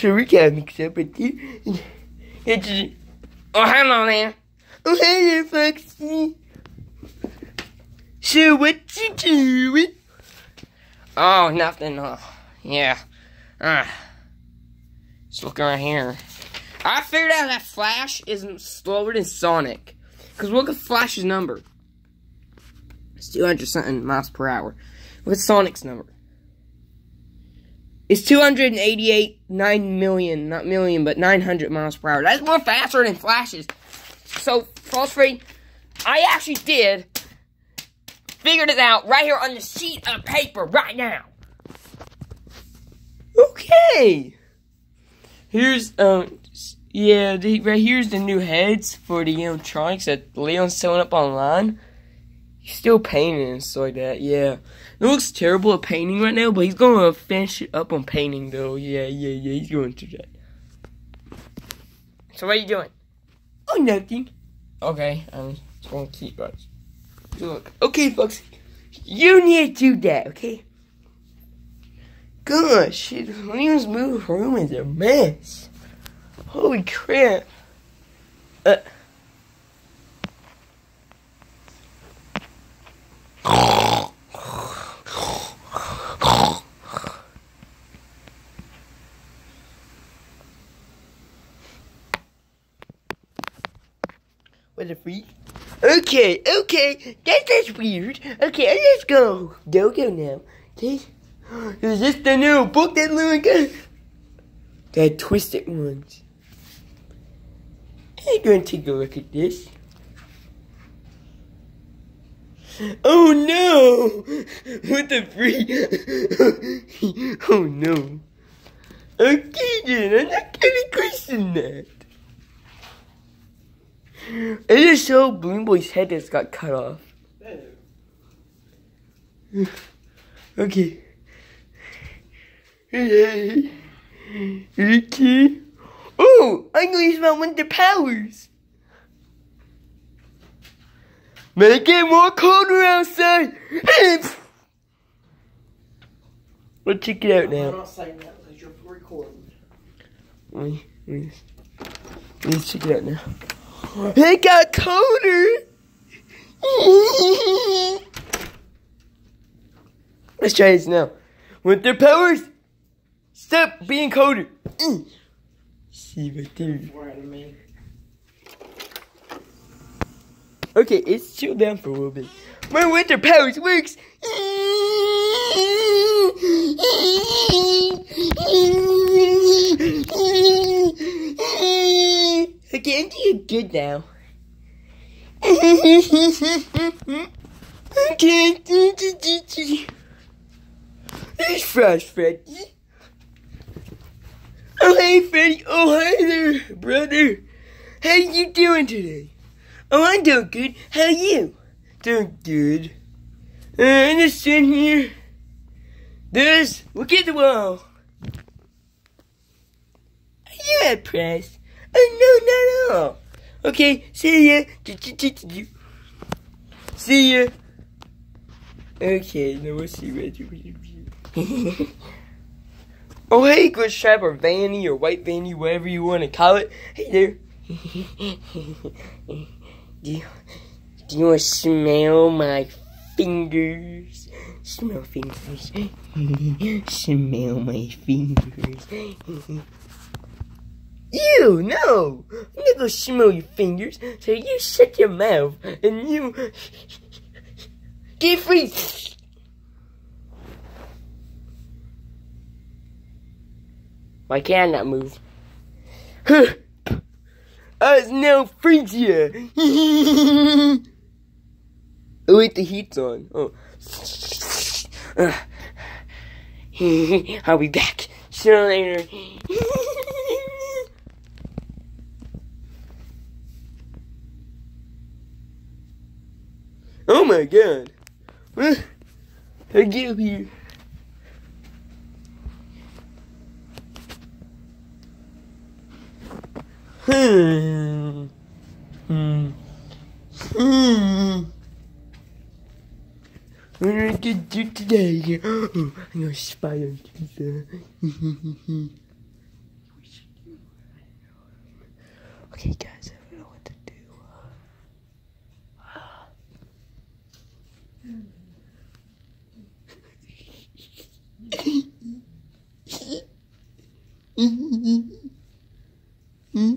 So we up with you. It's just, oh, hello there. Oh, hey there, Foxy. So what you doing? Oh, nothing. Uh, yeah. Uh, just looking right here. I figured out that Flash isn't slower than Sonic. Because look at Flash's number. It's 200 something miles per hour. Look at Sonic's number. It's 288, 9 million, not million, but 900 miles per hour. That's more faster than Flash's. So, false free, I actually did figured it out right here on the sheet of paper right now. Okay. Here's, um, yeah, the, right here's the new heads for the animatronics that Leon's selling up online. He's still painting and stuff like that, yeah. It looks terrible at painting right now, but he's gonna finish it up on painting though. Yeah, yeah, yeah, he's going to that. So what are you doing? Oh, nothing. Okay, I'm just gonna keep. Look, okay, folks, you need to do that, okay? Gosh, Leon's move room is a mess. Holy crap. Uh. What a freak. Okay, okay, that's, that's weird. Okay, let's go. Go, go now. Okay. Is this the new book that Louis got? The twisted ones. I'm going to take a look at this. Oh no! What the freak? oh no. Okay then, I'm not gonna question that. It is so Balloon Boy's head just got cut off. okay. Okay. Oh, I'm gonna use my winter powers. Make it more colder outside. Let's check it out now. I'm not saying that because you're recording. Let me, let me, let me check it out now. It got colder. Let's try this now. Winter powers, stop being colder. See right there. Right at me. Okay, it's chilled down for a little bit. My winter powers works. Okay, I'm doing good now. Okay, There's Frost Freddy. Oh, hey, Freddy. Oh, hi there, brother. How you doing today? Oh, I'm doing good. How are you? Doing good. Uh, I'm just sitting here. This, look at the wall. Are you at press? Oh, no, not at all. Okay, see ya. See ya. Okay, now we'll see what you Oh, hey, Glitchtrap or vanny or white vanny, whatever you want to call it. Hey there. do, you, do you want to smell my fingers? Smell fingers. smell my fingers. You no! I'm gonna go smell your fingers. So you shut your mouth and you get free. Why can't I move? I now freaks here. oh wait, the heat's on. Oh. I'll be back. See you later. oh my god. I get here. Hmm. Hmm. Hmm. What am I gonna do today? I'm gonna spy on Twitter. Okay, guys, I don't know what to do. Oh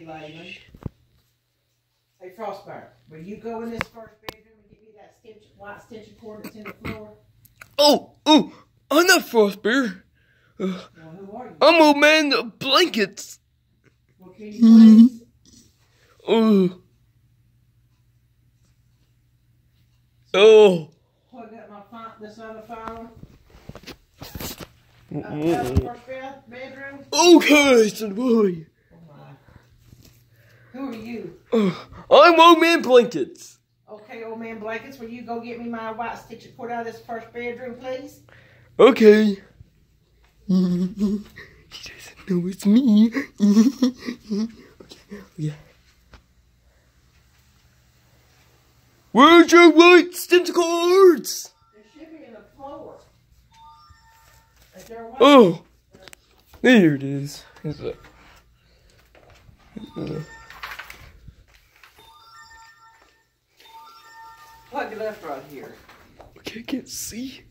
Hey, Layman. Hey, Frostbite, will you go in this first bedroom and give me that stitch, white stitching cord that's in the floor? Oh, oh, I'm not Frostbear. Well, who are you? I'm old man the blankets. Well, can you please? Oh. Oh. plug up my phone, this other phone? Uh, uh, the first bed, bedroom? Okay, son boy. Who are you? I'm old man blankets. Okay, old man blankets, will you go get me my white stitching cord out of this first bedroom, please? Okay. he doesn't know it's me. okay, yeah. Where's your white stitch cords? There should be in the floor. There? Oh, there it is. Is it? Uh, Plug it up right here. okay, I can't see.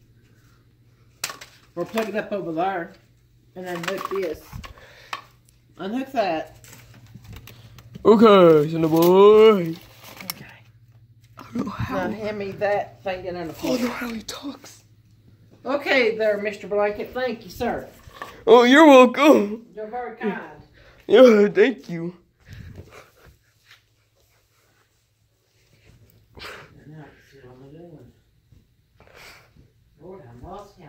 Or plug it up over there. And unhook this. Unhook that. Okay, son boy. Okay. I don't know Now hand me that thing down on the I floor. don't know how he talks. Okay there, Mr. Blanket. Thank you, sir. Oh, you're welcome. You're very kind. Yeah, thank you. Now, let's see what I'm doing. Lord, I lost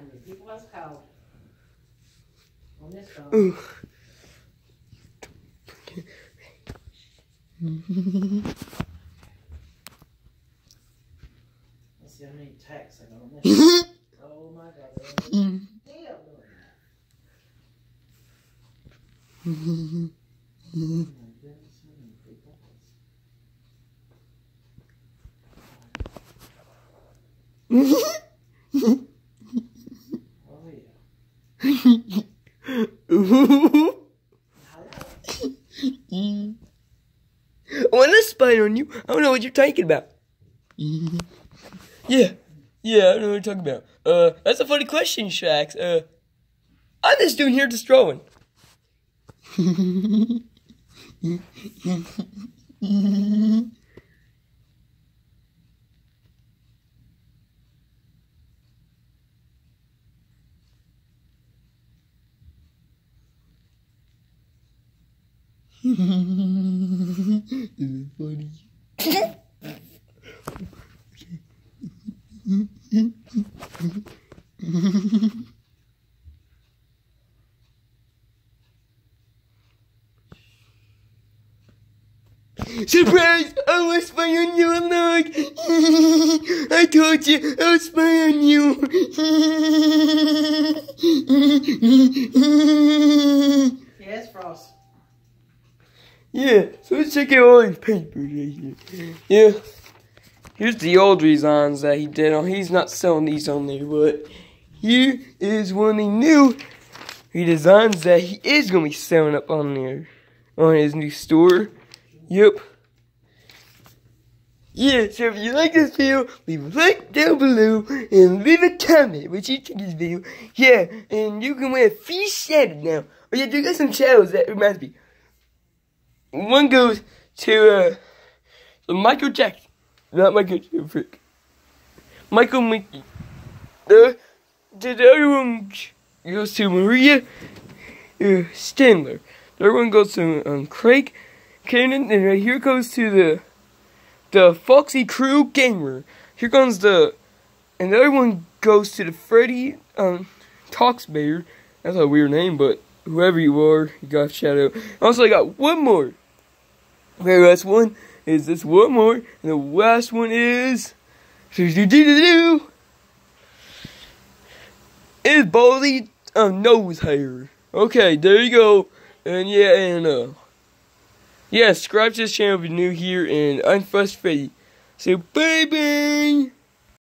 how many people has called on this phone. Let's see how many texts I got on this. oh my god. they're still doing that. Oh my goodness, how many people? Oh yeah. Ooh. Hello. When I spy on you, I don't know what you're talking about. yeah, yeah, I know what you're talking about. Uh, that's a funny question, Shax. Uh, I'm just doing here just drawing. this is funny. Surprise! I was spying on you, look! I told you I was spying on you! Yes, Frost. Yeah, so let's check out all these papers right here. Yeah. Here's the old designs that he did on. He's not selling these on there, but here is one he new redesigns that he is gonna be selling up on there. On his new store. Yep. Yeah, so if you like this video, leave a like down below and leave a comment what you think of this video. Yeah, and you can win a free shout now. Oh yeah, do got some channels that reminds me. One goes to uh, Michael Jackson. Not Michael Jackson, frick. Michael Mickey. The, the, the other one goes to Maria uh, Stanley. The other one goes to um, Craig Cannon. And right here goes to the the Foxy Crew Gamer. Here comes the and the other one goes to the Freddy um Bear. That's a weird name, but whoever you are, you got shout out. Also, I got one more. Very last one is this one more, and the last one is. Is Baldy um, nose hair. Okay, there you go. And yeah, and uh, yeah, subscribe to this channel if you're new here, and I'm Freddy. So, bye.